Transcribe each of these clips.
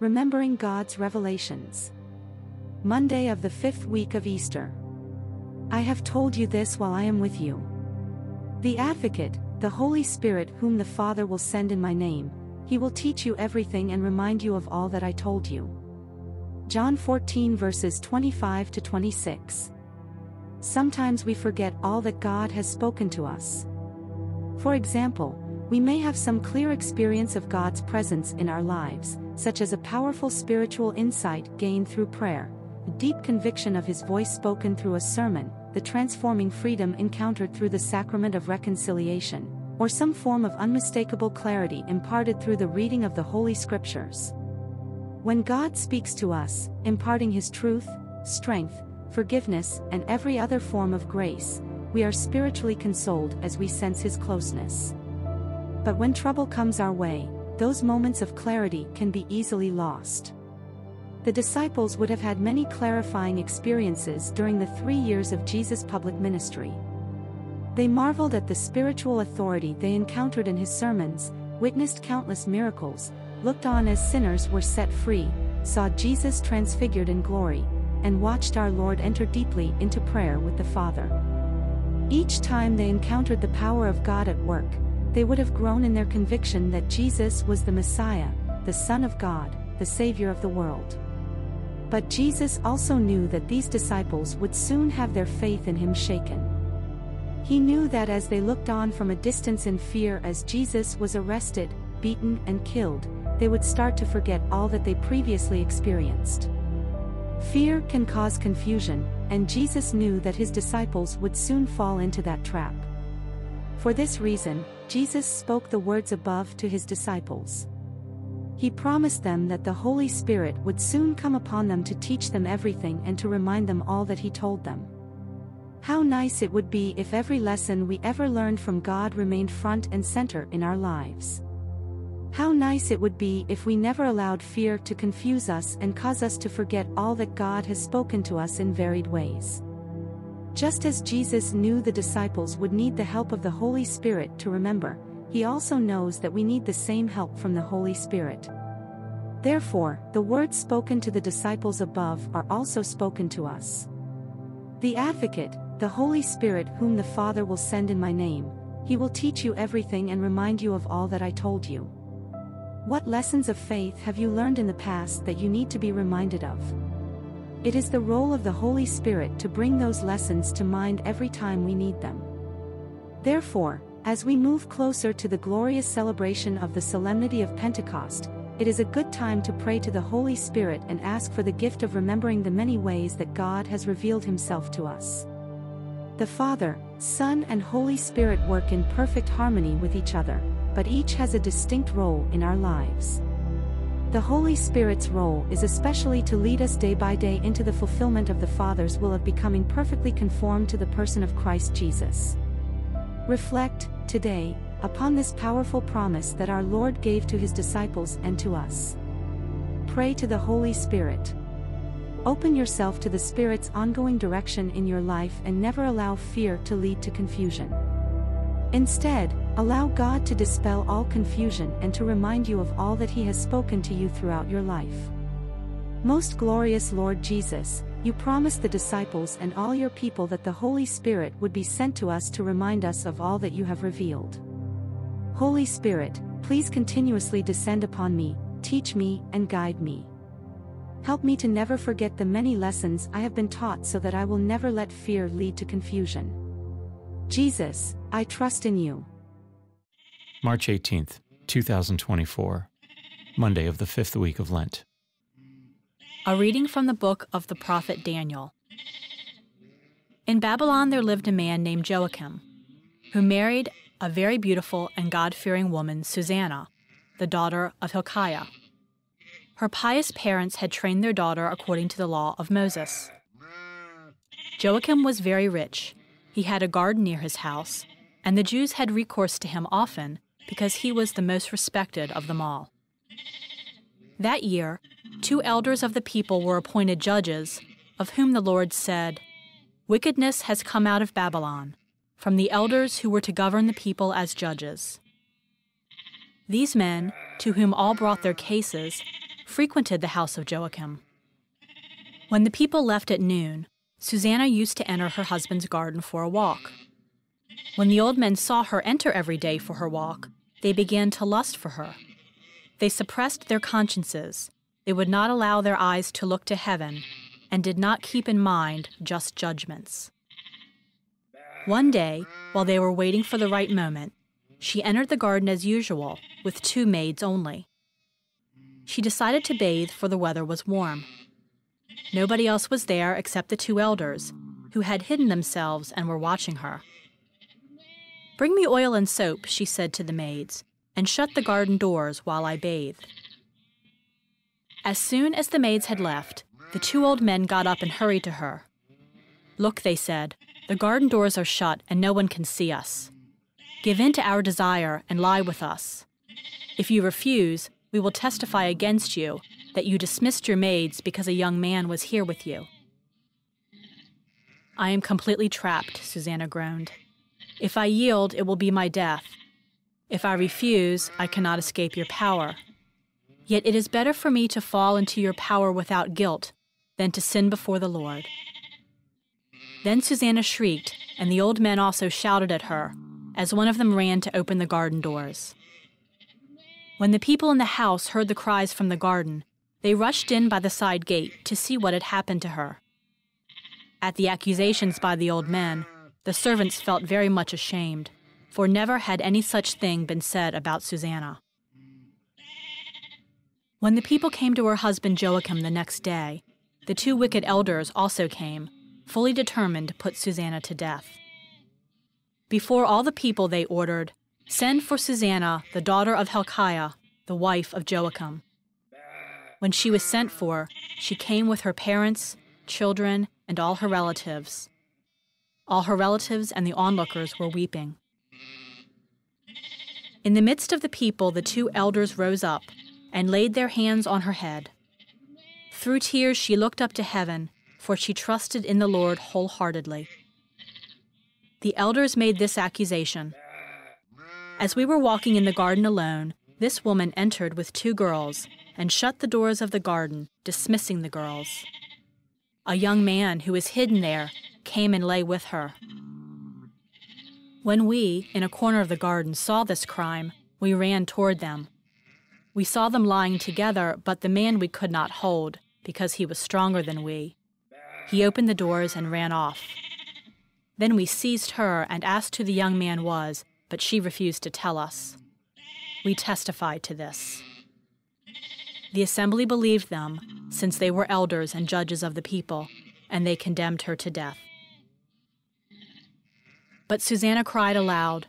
Remembering God's Revelations. Monday of the fifth week of Easter. I have told you this while I am with you. The Advocate, the Holy Spirit, whom the Father will send in my name, he will teach you everything and remind you of all that I told you. John 14 verses 25 to 26. Sometimes we forget all that God has spoken to us. For example, we may have some clear experience of God's presence in our lives, such as a powerful spiritual insight gained through prayer, a deep conviction of His voice spoken through a sermon, the transforming freedom encountered through the sacrament of reconciliation, or some form of unmistakable clarity imparted through the reading of the Holy Scriptures. When God speaks to us, imparting His truth, strength, forgiveness, and every other form of grace, we are spiritually consoled as we sense His closeness. But when trouble comes our way, those moments of clarity can be easily lost. The disciples would have had many clarifying experiences during the three years of Jesus' public ministry. They marveled at the spiritual authority they encountered in his sermons, witnessed countless miracles, looked on as sinners were set free, saw Jesus transfigured in glory, and watched our Lord enter deeply into prayer with the Father. Each time they encountered the power of God at work, they would have grown in their conviction that Jesus was the Messiah, the Son of God, the Savior of the world. But Jesus also knew that these disciples would soon have their faith in him shaken. He knew that as they looked on from a distance in fear as Jesus was arrested, beaten, and killed, they would start to forget all that they previously experienced. Fear can cause confusion, and Jesus knew that his disciples would soon fall into that trap. For this reason, Jesus spoke the words above to his disciples. He promised them that the Holy Spirit would soon come upon them to teach them everything and to remind them all that he told them. How nice it would be if every lesson we ever learned from God remained front and center in our lives. How nice it would be if we never allowed fear to confuse us and cause us to forget all that God has spoken to us in varied ways. Just as Jesus knew the disciples would need the help of the Holy Spirit to remember, he also knows that we need the same help from the Holy Spirit. Therefore, the words spoken to the disciples above are also spoken to us. The Advocate, the Holy Spirit whom the Father will send in my name, he will teach you everything and remind you of all that I told you. What lessons of faith have you learned in the past that you need to be reminded of? It is the role of the Holy Spirit to bring those lessons to mind every time we need them. Therefore, as we move closer to the glorious celebration of the solemnity of Pentecost, it is a good time to pray to the Holy Spirit and ask for the gift of remembering the many ways that God has revealed himself to us. The Father, Son and Holy Spirit work in perfect harmony with each other, but each has a distinct role in our lives. The Holy Spirit's role is especially to lead us day by day into the fulfillment of the Father's will of becoming perfectly conformed to the person of Christ Jesus. Reflect, today, upon this powerful promise that our Lord gave to his disciples and to us. Pray to the Holy Spirit. Open yourself to the Spirit's ongoing direction in your life and never allow fear to lead to confusion. Instead, allow God to dispel all confusion and to remind you of all that He has spoken to you throughout your life. Most glorious Lord Jesus, you promised the disciples and all your people that the Holy Spirit would be sent to us to remind us of all that you have revealed. Holy Spirit, please continuously descend upon me, teach me, and guide me. Help me to never forget the many lessons I have been taught so that I will never let fear lead to confusion. Jesus, I trust in you. March 18th, 2024, Monday of the fifth week of Lent. A reading from the book of the prophet Daniel. In Babylon there lived a man named Joachim, who married a very beautiful and God fearing woman, Susanna, the daughter of Hilkiah. Her pious parents had trained their daughter according to the law of Moses. Joachim was very rich. He had a garden near his house, and the Jews had recourse to him often because he was the most respected of them all. That year, two elders of the people were appointed judges, of whom the Lord said, Wickedness has come out of Babylon, from the elders who were to govern the people as judges. These men, to whom all brought their cases, frequented the house of Joachim. When the people left at noon, Susanna used to enter her husband's garden for a walk. When the old men saw her enter every day for her walk, they began to lust for her. They suppressed their consciences, they would not allow their eyes to look to heaven, and did not keep in mind just judgments. One day, while they were waiting for the right moment, she entered the garden as usual, with two maids only. She decided to bathe, for the weather was warm. Nobody else was there except the two elders, who had hidden themselves and were watching her. Bring me oil and soap, she said to the maids, and shut the garden doors while I bathe. As soon as the maids had left, the two old men got up and hurried to her. Look, they said, the garden doors are shut and no one can see us. Give in to our desire and lie with us. If you refuse, we will testify against you that you dismissed your maids because a young man was here with you. I am completely trapped, Susanna groaned. If I yield, it will be my death. If I refuse, I cannot escape your power. Yet it is better for me to fall into your power without guilt than to sin before the Lord. Then Susanna shrieked, and the old men also shouted at her, as one of them ran to open the garden doors. When the people in the house heard the cries from the garden, they rushed in by the side gate to see what had happened to her. At the accusations by the old men, the servants felt very much ashamed, for never had any such thing been said about Susanna. When the people came to her husband Joachim the next day, the two wicked elders also came, fully determined to put Susanna to death. Before all the people, they ordered, Send for Susanna, the daughter of Hilkiah, the wife of Joachim. When she was sent for, she came with her parents, children, and all her relatives. All her relatives and the onlookers were weeping. In the midst of the people, the two elders rose up and laid their hands on her head. Through tears, she looked up to heaven, for she trusted in the Lord wholeheartedly. The elders made this accusation As we were walking in the garden alone, this woman entered with two girls and shut the doors of the garden, dismissing the girls. A young man who was hidden there came and lay with her. When we, in a corner of the garden, saw this crime, we ran toward them. We saw them lying together, but the man we could not hold, because he was stronger than we. He opened the doors and ran off. Then we seized her and asked who the young man was, but she refused to tell us. We testified to this. The assembly believed them, since they were elders and judges of the people, and they condemned her to death. But Susanna cried aloud,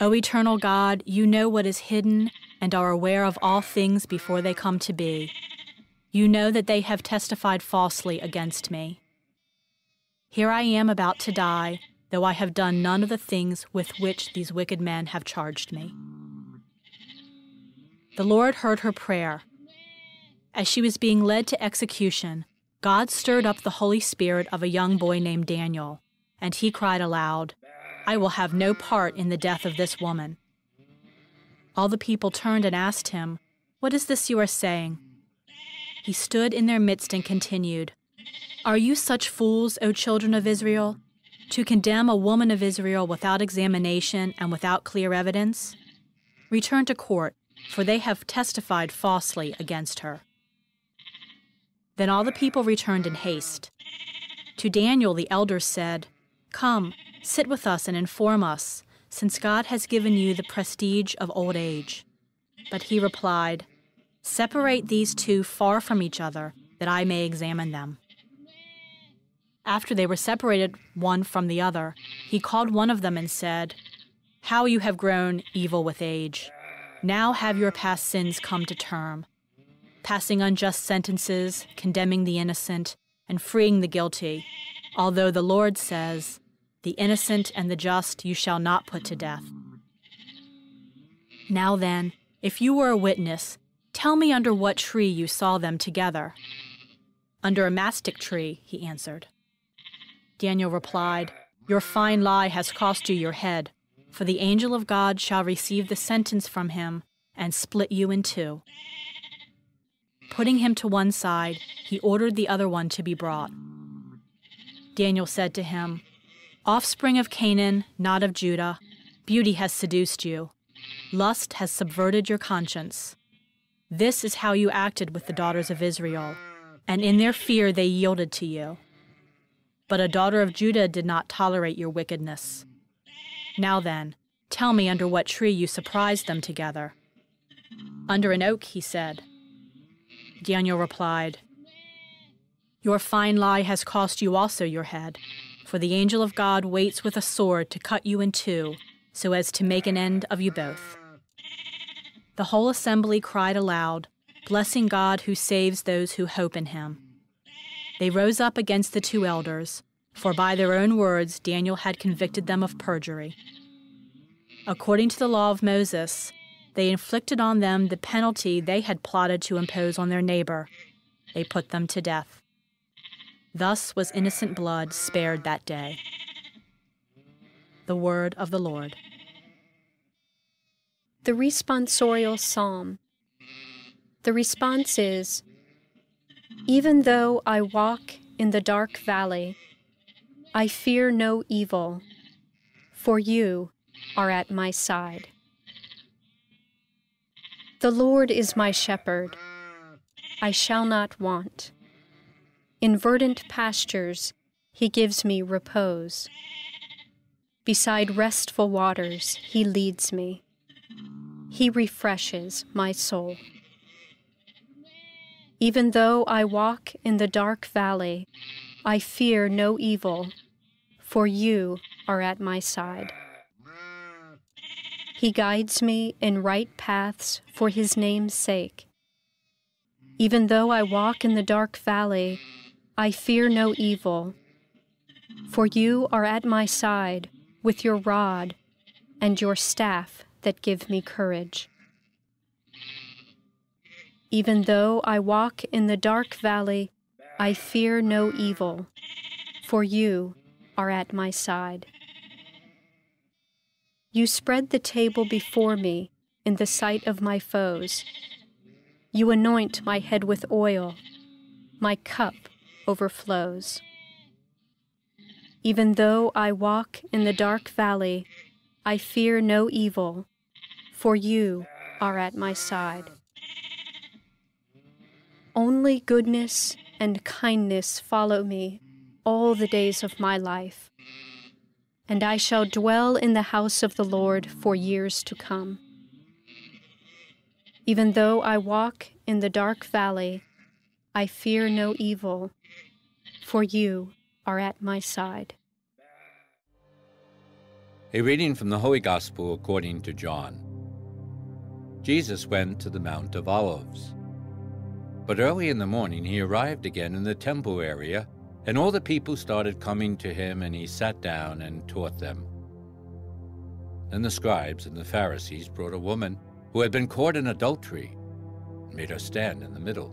O eternal God, you know what is hidden and are aware of all things before they come to be. You know that they have testified falsely against me. Here I am about to die, though I have done none of the things with which these wicked men have charged me. The Lord heard her prayer as she was being led to execution, God stirred up the Holy Spirit of a young boy named Daniel, and he cried aloud, I will have no part in the death of this woman. All the people turned and asked him, What is this you are saying? He stood in their midst and continued, Are you such fools, O children of Israel, to condemn a woman of Israel without examination and without clear evidence? Return to court, for they have testified falsely against her. Then all the people returned in haste. To Daniel the elders said, Come, sit with us and inform us, since God has given you the prestige of old age. But he replied, Separate these two far from each other, that I may examine them. After they were separated one from the other, he called one of them and said, How you have grown evil with age. Now have your past sins come to term passing unjust sentences, condemning the innocent, and freeing the guilty, although the Lord says, The innocent and the just you shall not put to death. Now then, if you were a witness, tell me under what tree you saw them together. Under a mastic tree, he answered. Daniel replied, Your fine lie has cost you your head, for the angel of God shall receive the sentence from him and split you in two. Putting him to one side, he ordered the other one to be brought. Daniel said to him, Offspring of Canaan, not of Judah, beauty has seduced you. Lust has subverted your conscience. This is how you acted with the daughters of Israel, and in their fear they yielded to you. But a daughter of Judah did not tolerate your wickedness. Now then, tell me under what tree you surprised them together. Under an oak, he said. Daniel replied, Your fine lie has cost you also your head, for the angel of God waits with a sword to cut you in two, so as to make an end of you both. The whole assembly cried aloud, blessing God who saves those who hope in him. They rose up against the two elders, for by their own words Daniel had convicted them of perjury. According to the law of Moses, they inflicted on them the penalty they had plotted to impose on their neighbor. They put them to death. Thus was innocent blood spared that day. The word of the Lord. The responsorial psalm. The response is Even though I walk in the dark valley, I fear no evil, for you are at my side. The Lord is my shepherd, I shall not want. In verdant pastures, he gives me repose. Beside restful waters, he leads me. He refreshes my soul. Even though I walk in the dark valley, I fear no evil, for you are at my side. He guides me in right paths for his name's sake. Even though I walk in the dark valley, I fear no evil, for you are at my side with your rod and your staff that give me courage. Even though I walk in the dark valley, I fear no evil, for you are at my side. You spread the table before me in the sight of my foes. You anoint my head with oil, my cup overflows. Even though I walk in the dark valley, I fear no evil, for you are at my side. Only goodness and kindness follow me all the days of my life and I shall dwell in the house of the Lord for years to come. Even though I walk in the dark valley, I fear no evil, for you are at my side. A reading from the Holy Gospel according to John. Jesus went to the Mount of Olives. But early in the morning he arrived again in the temple area and all the people started coming to him, and he sat down and taught them. Then the scribes and the Pharisees brought a woman who had been caught in adultery and made her stand in the middle.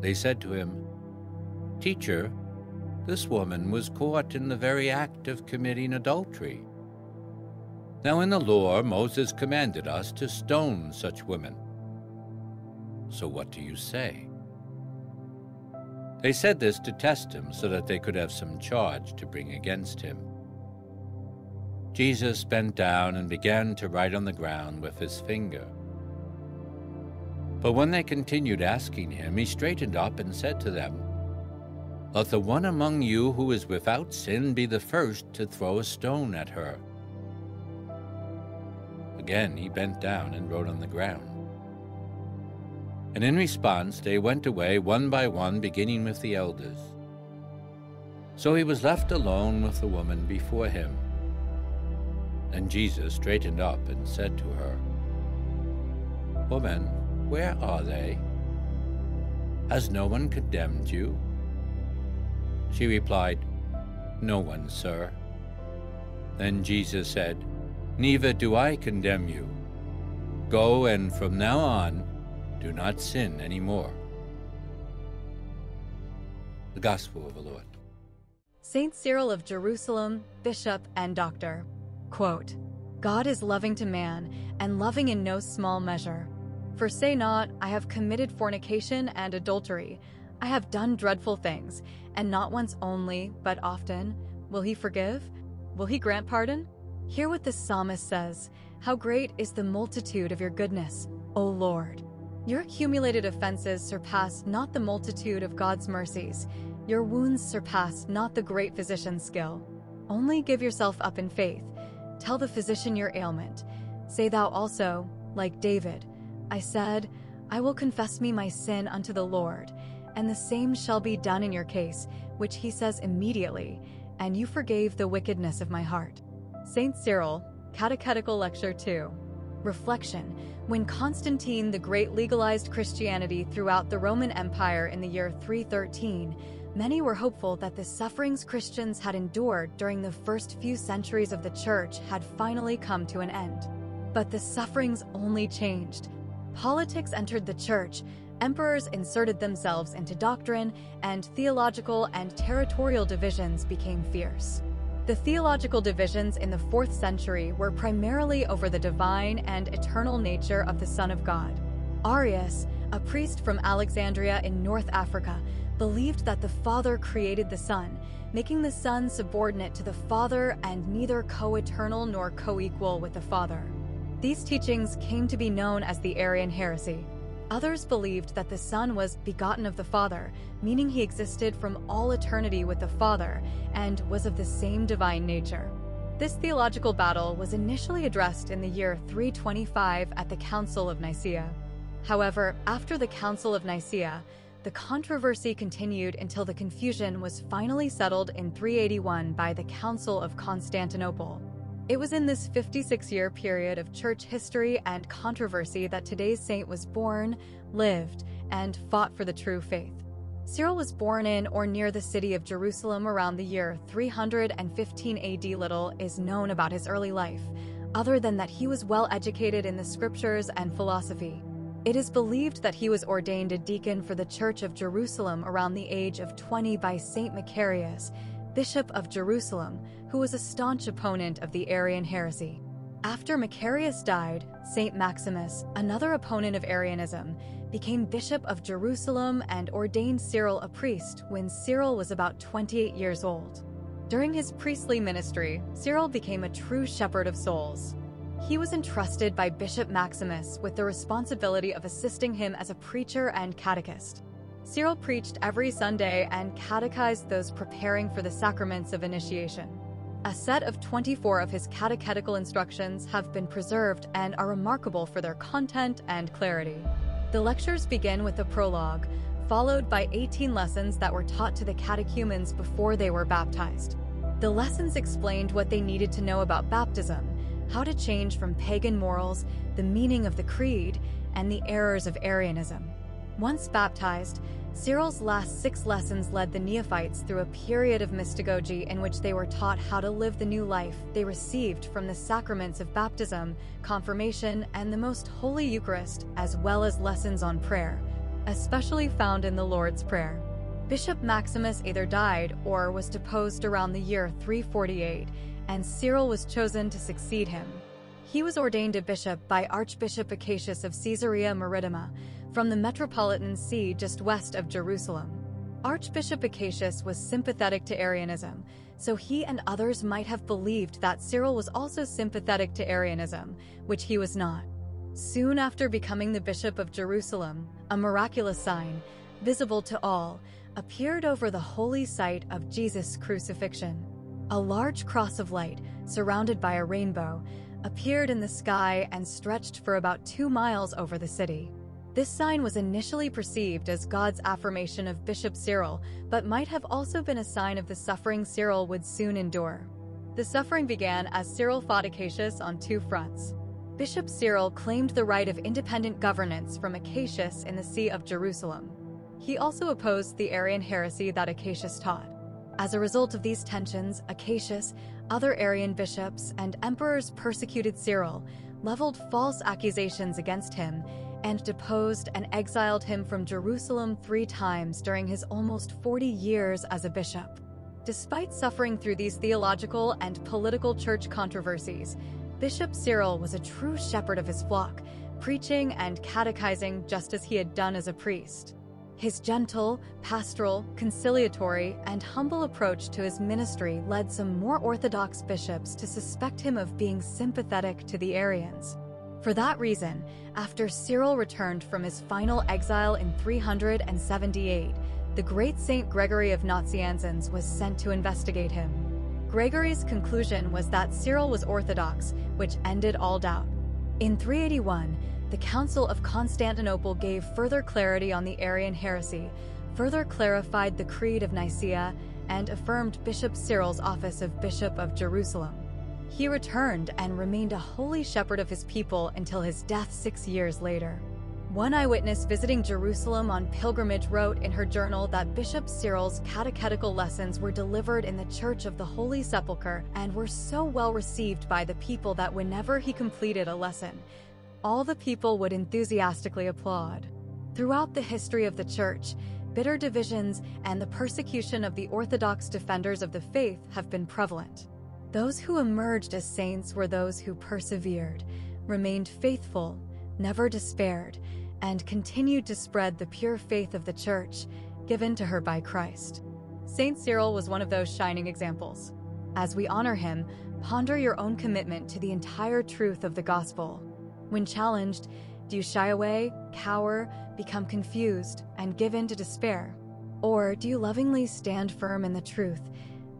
They said to him, Teacher, this woman was caught in the very act of committing adultery. Now in the law, Moses commanded us to stone such women. So what do you say? They said this to test him so that they could have some charge to bring against him. Jesus bent down and began to write on the ground with his finger. But when they continued asking him, he straightened up and said to them, Let the one among you who is without sin be the first to throw a stone at her. Again he bent down and wrote on the ground and in response they went away one by one, beginning with the elders. So he was left alone with the woman before him. Then Jesus straightened up and said to her, Woman, where are they? Has no one condemned you? She replied, No one, sir. Then Jesus said, Neither do I condemn you. Go, and from now on, do not sin anymore. The Gospel of the Lord. St. Cyril of Jerusalem, Bishop and Doctor. Quote, God is loving to man, and loving in no small measure. For say not, I have committed fornication and adultery. I have done dreadful things, and not once only, but often. Will he forgive? Will he grant pardon? Hear what the psalmist says How great is the multitude of your goodness, O Lord! Your accumulated offenses surpass not the multitude of God's mercies. Your wounds surpass not the great physician's skill. Only give yourself up in faith. Tell the physician your ailment. Say thou also, like David, I said, I will confess me my sin unto the Lord, and the same shall be done in your case, which he says immediately, and you forgave the wickedness of my heart. St. Cyril, Catechetical Lecture 2. Reflection When Constantine the Great legalized Christianity throughout the Roman Empire in the year 313, many were hopeful that the sufferings Christians had endured during the first few centuries of the Church had finally come to an end. But the sufferings only changed. Politics entered the Church, emperors inserted themselves into doctrine, and theological and territorial divisions became fierce. The theological divisions in the 4th century were primarily over the divine and eternal nature of the Son of God. Arius, a priest from Alexandria in North Africa, believed that the Father created the Son, making the Son subordinate to the Father and neither co eternal nor co equal with the Father. These teachings came to be known as the Arian heresy. Others believed that the Son was begotten of the Father, meaning he existed from all eternity with the Father and was of the same divine nature. This theological battle was initially addressed in the year 325 at the Council of Nicaea. However, after the Council of Nicaea, the controversy continued until the confusion was finally settled in 381 by the Council of Constantinople. It was in this 56 year period of church history and controversy that today's saint was born, lived, and fought for the true faith. Cyril was born in or near the city of Jerusalem around the year 315 AD. Little is known about his early life, other than that he was well educated in the scriptures and philosophy. It is believed that he was ordained a deacon for the Church of Jerusalem around the age of 20 by Saint Macarius, Bishop of Jerusalem, who was a staunch opponent of the Arian heresy. After Macarius died, Saint Maximus, another opponent of Arianism, became Bishop of Jerusalem and ordained Cyril a priest when Cyril was about 28 years old. During his priestly ministry, Cyril became a true shepherd of souls. He was entrusted by Bishop Maximus with the responsibility of assisting him as a preacher and catechist. Cyril preached every Sunday and catechized those preparing for the sacraments of initiation. A set of 24 of his catechetical instructions have been preserved and are remarkable for their content and clarity. The lectures begin with a prologue, followed by 18 lessons that were taught to the catechumens before they were baptized. The lessons explained what they needed to know about baptism, how to change from pagan morals, the meaning of the creed, and the errors of Arianism. Once baptized, Cyril's last six lessons led the neophytes through a period of mystagogy in which they were taught how to live the new life they received from the sacraments of baptism, confirmation, and the most holy Eucharist, as well as lessons on prayer, especially found in the Lord's Prayer. Bishop Maximus either died or was deposed around the year 348, and Cyril was chosen to succeed him. He was ordained a bishop by Archbishop Acacius of Caesarea Maritima from the metropolitan see just west of Jerusalem. Archbishop Acacius was sympathetic to Arianism, so he and others might have believed that Cyril was also sympathetic to Arianism, which he was not. Soon after becoming the Bishop of Jerusalem, a miraculous sign, visible to all, appeared over the holy site of Jesus' crucifixion. A large cross of light, surrounded by a rainbow, appeared in the sky and stretched for about two miles over the city. This sign was initially perceived as God's affirmation of Bishop Cyril, but might have also been a sign of the suffering Cyril would soon endure. The suffering began as Cyril fought Acacius on two fronts. Bishop Cyril claimed the right of independent governance from Acacius in the See of Jerusalem. He also opposed the Arian heresy that Acacius taught. As a result of these tensions, Acacius, other Arian bishops, and emperors persecuted Cyril, leveled false accusations against him, and deposed and exiled him from Jerusalem three times during his almost 40 years as a bishop. Despite suffering through these theological and political church controversies, Bishop Cyril was a true shepherd of his flock, preaching and catechizing just as he had done as a priest. His gentle, pastoral, conciliatory, and humble approach to his ministry led some more Orthodox bishops to suspect him of being sympathetic to the Arians. For that reason, after Cyril returned from his final exile in 378, the great Saint Gregory of Nazianzus was sent to investigate him. Gregory's conclusion was that Cyril was Orthodox, which ended all doubt. In 381, the Council of Constantinople gave further clarity on the Arian heresy, further clarified the Creed of Nicaea, and affirmed Bishop Cyril's office of Bishop of Jerusalem. He returned and remained a holy shepherd of his people until his death six years later. One eyewitness visiting Jerusalem on pilgrimage wrote in her journal that Bishop Cyril's catechetical lessons were delivered in the Church of the Holy Sepulchre and were so well received by the people that whenever he completed a lesson, all the people would enthusiastically applaud. Throughout the history of the Church, bitter divisions and the persecution of the Orthodox defenders of the faith have been prevalent. Those who emerged as saints were those who persevered, remained faithful, never despaired, and continued to spread the pure faith of the Church given to her by Christ. Saint Cyril was one of those shining examples. As we honor him, ponder your own commitment to the entire truth of the gospel. When challenged, do you shy away, cower, become confused, and give in to despair? Or do you lovingly stand firm in the truth,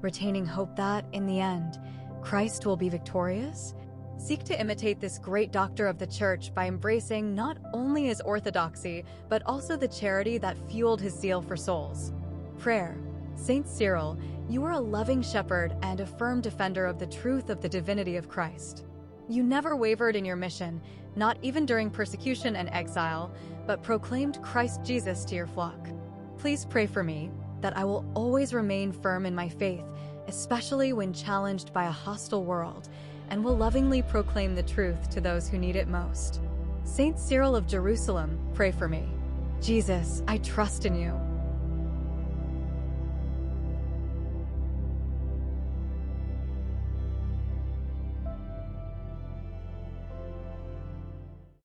retaining hope that, in the end, Christ will be victorious? Seek to imitate this great doctor of the church by embracing not only his orthodoxy, but also the charity that fueled his zeal for souls. Prayer. Saint Cyril, you are a loving shepherd and a firm defender of the truth of the divinity of Christ. You never wavered in your mission, not even during persecution and exile, but proclaimed Christ Jesus to your flock. Please pray for me that I will always remain firm in my faith, especially when challenged by a hostile world, and will lovingly proclaim the truth to those who need it most. Saint Cyril of Jerusalem, pray for me. Jesus, I trust in you.